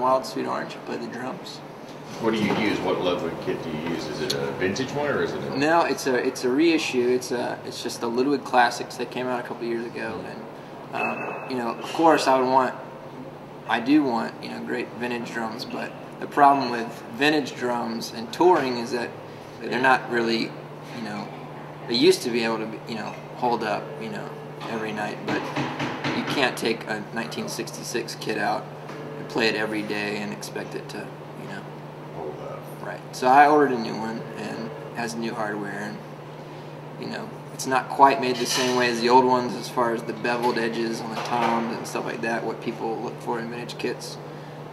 Wild Sweet Orange. Play the drums. What do you use? What Ludwig kit do you use? Is it a vintage one or is it a... No, it's a it's a reissue. It's a it's just the Ludwig Classics that came out a couple years ago, and um, you know, of course, I would want, I do want you know great vintage drums, but the problem with vintage drums and touring is that they're not really, you know, they used to be able to you know hold up you know every night, but you can't take a 1966 kit out play it every day and expect it to you know Hold up. Right. So I ordered a new one and it has new hardware and you know it's not quite made the same way as the old ones as far as the beveled edges on the toms and stuff like that. What people look for in vintage kits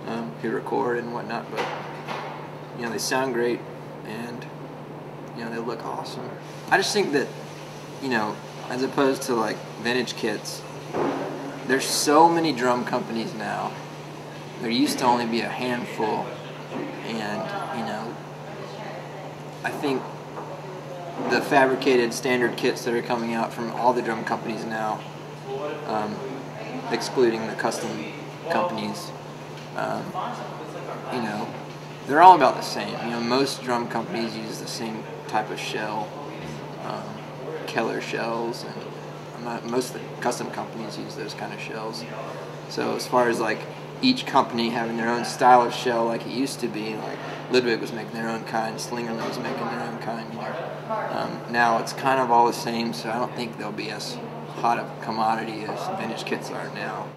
um, who record and whatnot, but you know they sound great and you know they look awesome. I just think that you know as opposed to like vintage kits, there's so many drum companies now. There used to only be a handful and you know I think the fabricated standard kits that are coming out from all the drum companies now, um, excluding the custom companies, um, you know, they're all about the same. You know, most drum companies use the same type of shell, um, Keller shells, and most of the custom companies use those kind of shells. So as far as like each company having their own style of shell like it used to be. Like Ludwig was making their own kind, Slingerland was making their own kind. Know. Um, now it's kind of all the same, so I don't think they'll be as hot a commodity as vintage kits are now.